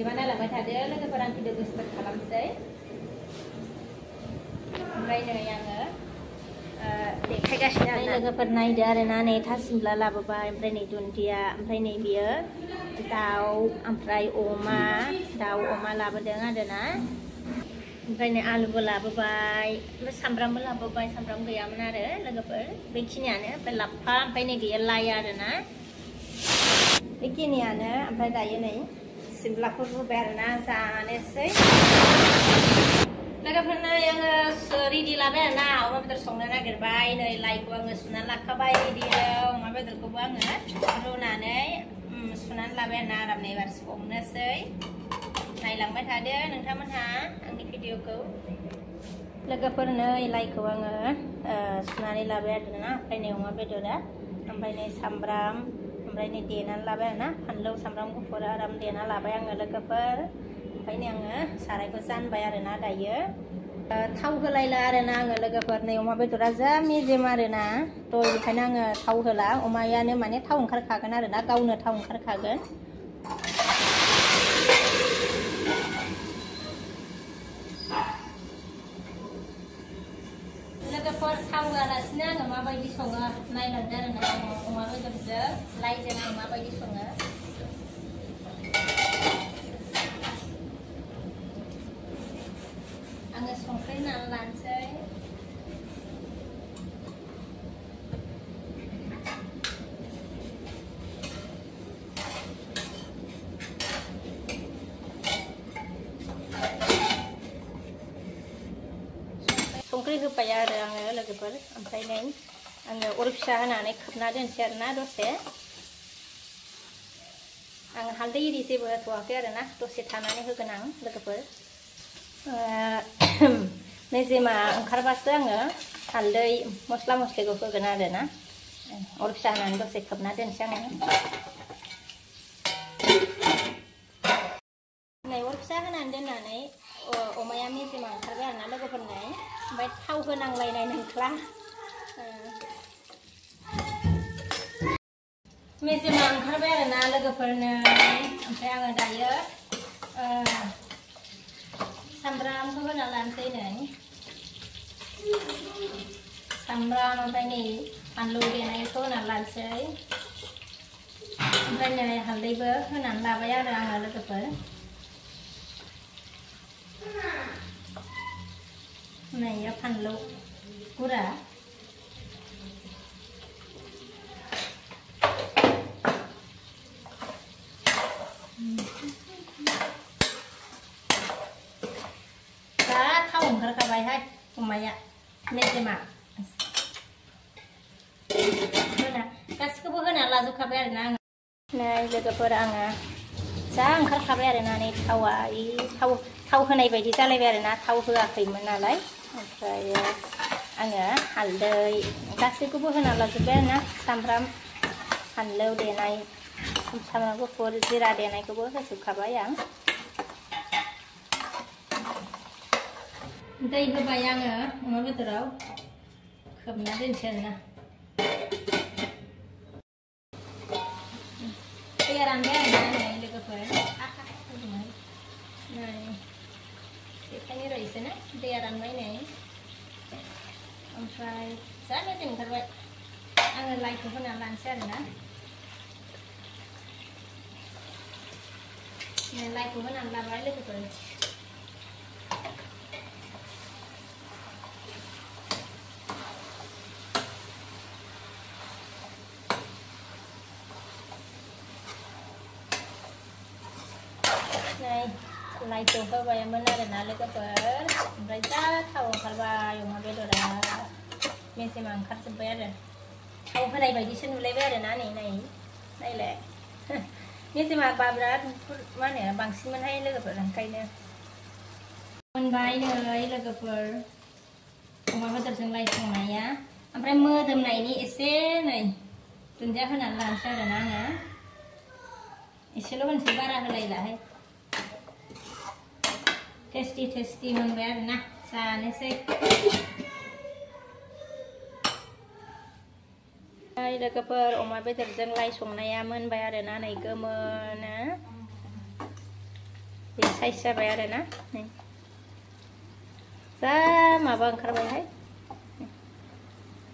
Dimana lah, mereka ada lagi perang video gue setelah kalam saya. Mereka yang... देखायगासिनो आरो लोगोफोर नायदो आरो ना नै थासिमला लाबोबाय ओमफ्राय नै दुन्दिया ओमफ्राय नै बियो दाउ ओमफ्राय अमा दाउ अमा लाबोदों आरो ना ओमफ्राय नै आलुबो लाबोबाय ओमफ्राय सामब्रामबो लाबोबाय सामब्राम गैयामोन आरो लोगोफोर बेखिनियानो ओमफ्राय लाफा ओमफ्राय नै बेयो लाइ आरो ना बेखिनियानो ओमफ्राय दायो नै सिमलाफोर होबाय आरो ना जानोसै लोगोफोरनो आङो रेडि लाबाय आरोना अमा बेदर संनो नागिरबाय नै लाइखौ आङो सुनानै लाखाबाय रेडियाव अमा बेदरखौबो आङो रुनानै सुनानै लाबाय आरोना आरामनो एबार संनोसै नायलांबाय थादो नोंथांमोनहा आंनि भिडिअखौ लोगोफोरनो लाइखौ आङो सुनानै लाबाय आरोना ओमफ्राय नै अमा बेदरा ओमफ्राय नै सामब्राम ओमफ्राय नै देनानै लाबाय आरोना फानलौ सामब्राम गुफुर आराम देना लाबाय आङो लोगोफोर ओंखायनो आङो सारायखौ जानबाय आरोना दायो थाव होलायला आरोना आङो लोगोफोर नै अमा बेदरा जा मेजेम आरोना थ' बेखायनो आङो थाव होला अमायानो माने थाव ओंखारखागोन आरोना गावनो थाव ओंखारखागोन लोगोफोर थाव होआलासिनो आङो माबायदि सङो नायलांदो आरोना अमा बेदरजों लाइजों आं माबायदि सङो संख्रि होबाय आरो आङो लोगोफोर ओमफ्राय नै आङो अर फिसा होनानै खोबना दोनसै आरोना दसे आं हालदै इरि जेबो होथ'वाखै आरोना दसे थानानै होगोन आं लोगोफोर मेजेमा ओंखारबासो आङो हालदै मस्ला मस्लिखौ होगोन आरोना अर फिसा होनानै दसे खोबना दोनसै आङो नै अर फिसा होनानै दोननानै अमाया मेजेमा ओंखारबाय ओमफ्राय थाव होनांलायनाय नंख्ला मेजेमा ओंखारबाय आरोना लोगोफोरनो ओमफ्राय आङो दायो सामब्रामखौ होना लानोसै नै सामब्राम ओमफ्राय नै फानलु देनायखौ होना लानोसै ओमफ्राय नै हालदैबो होनानै लाबाय आरो आङो लोगोफोर này फानलु गुरा ओंखारखाबाय हाय अमाया मेजेमा होना गासिखौबो होना लाजोबखाबाय आरोना आङो नै लोगोफोर आङो जा ओंखारखाबाय आरोना नै थावा थाव थाव होनाय बायदि जालायबाय आरोना थाव होआखैमोन नालाय Saya anga halai. Kasih kubu hena lagu bena samram halau denai. Samram aku full zira denai kubu saya suka bayang. Dah ibu bayang ah, mana betul? Kemana dia cina? दैसोना दैया रानबाय नै ओमफ्राय जा मोजां ओंखारबाय आङो लाइखौ होना लानोसै आरोना लाइखौ होनानै लाबाय लोगोफोर này naito ka ba yung mana rin nalaga par right da tao ka ba yung mabelo ra minsan mang karsa ba yan tao ka na iba di siya nulay ba yan na nai nai nai le minsan mag babrat mana bangsin man hay laga par ang kay na मोनबाय नै लोगोफोर अमा बेदरजों लाइ संनाया ओमफ्राय मोदोमनायनि एसे नै दुन्दिया होनानै लानोसै आरोना आङो एसेल' होनोसै बारा होलायलाहाय tasty tasty hơn bé này nè xà lên xe đây là cái ờ, bơ ông mai bây giờ dân lai xuống này em à, ơn bé rồi nè này cơ mơ ờ, nè thì xay xe bé rồi nè này ra mà vâng khai bé hết